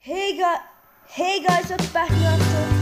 Hey guys, hey guys, welcome back to our episode